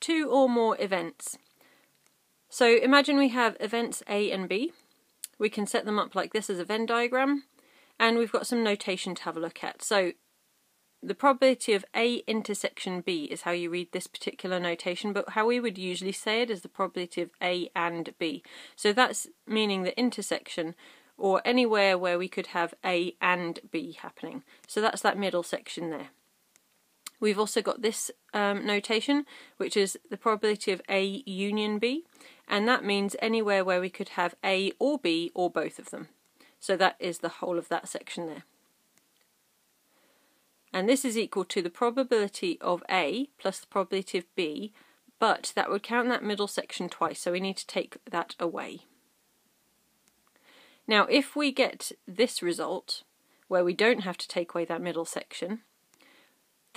two or more events. So imagine we have events A and B. We can set them up like this as a Venn diagram, and we've got some notation to have a look at. So the probability of A intersection B is how you read this particular notation, but how we would usually say it is the probability of A and B. So that's meaning the intersection or anywhere where we could have A and B happening. So that's that middle section there. We've also got this um, notation, which is the probability of A union B, and that means anywhere where we could have A or B or both of them. So that is the whole of that section there and this is equal to the probability of A plus the probability of B, but that would count that middle section twice, so we need to take that away. Now, if we get this result, where we don't have to take away that middle section,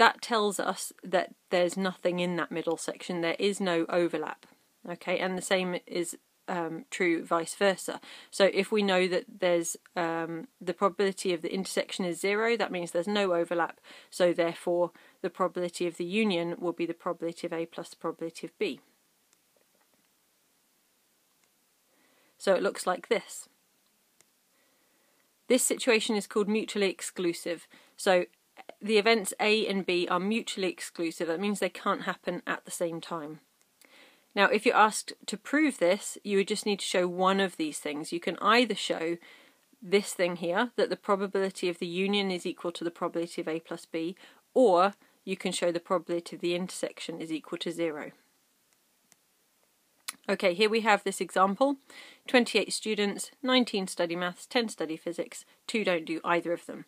that tells us that there's nothing in that middle section, there is no overlap. Okay, and the same is um, true vice versa. So if we know that there's um, the probability of the intersection is zero, that means there's no overlap. So therefore, the probability of the union will be the probability of A plus the probability of B. So it looks like this. This situation is called mutually exclusive. So the events A and B are mutually exclusive. That means they can't happen at the same time. Now, if you're asked to prove this, you would just need to show one of these things. You can either show this thing here, that the probability of the union is equal to the probability of A plus B, or you can show the probability of the intersection is equal to zero. Okay, here we have this example. 28 students, 19 study maths, 10 study physics, 2 don't do either of them.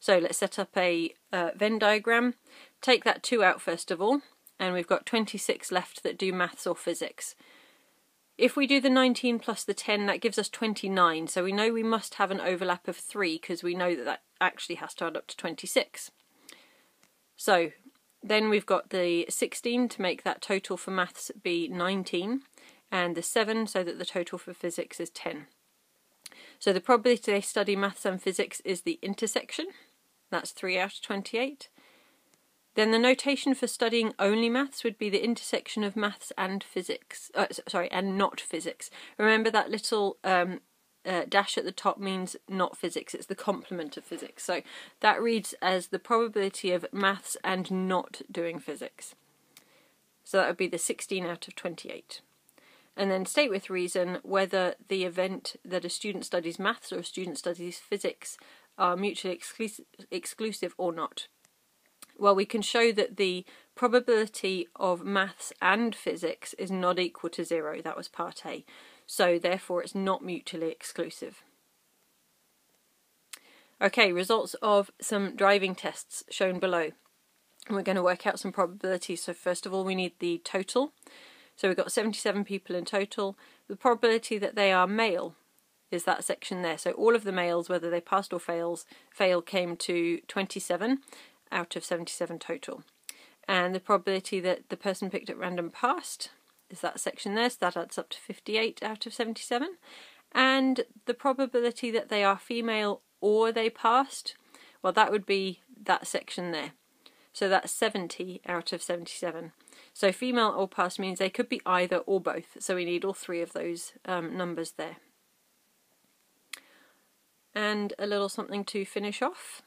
So let's set up a uh, Venn diagram. Take that 2 out first of all and we've got 26 left that do maths or physics. If we do the 19 plus the 10, that gives us 29, so we know we must have an overlap of 3 because we know that that actually has to add up to 26. So then we've got the 16 to make that total for maths be 19, and the 7 so that the total for physics is 10. So the probability they study maths and physics is the intersection, that's 3 out of 28. Then the notation for studying only maths would be the intersection of maths and physics. Uh, sorry, and not physics. Remember that little um, uh, dash at the top means not physics, it's the complement of physics. So that reads as the probability of maths and not doing physics. So that would be the 16 out of 28. And then state with reason whether the event that a student studies maths or a student studies physics are mutually exclusive exclusive or not. Well, we can show that the probability of maths and physics is not equal to zero. That was part A. So therefore it's not mutually exclusive. Okay, results of some driving tests shown below. we're going to work out some probabilities. So first of all, we need the total. So we've got 77 people in total. The probability that they are male is that section there. So all of the males, whether they passed or fails, fail came to 27 out of 77 total. And the probability that the person picked at random passed is that section there, so that adds up to 58 out of 77. And the probability that they are female or they passed, well, that would be that section there. So that's 70 out of 77. So female or passed means they could be either or both. So we need all three of those um, numbers there. And a little something to finish off.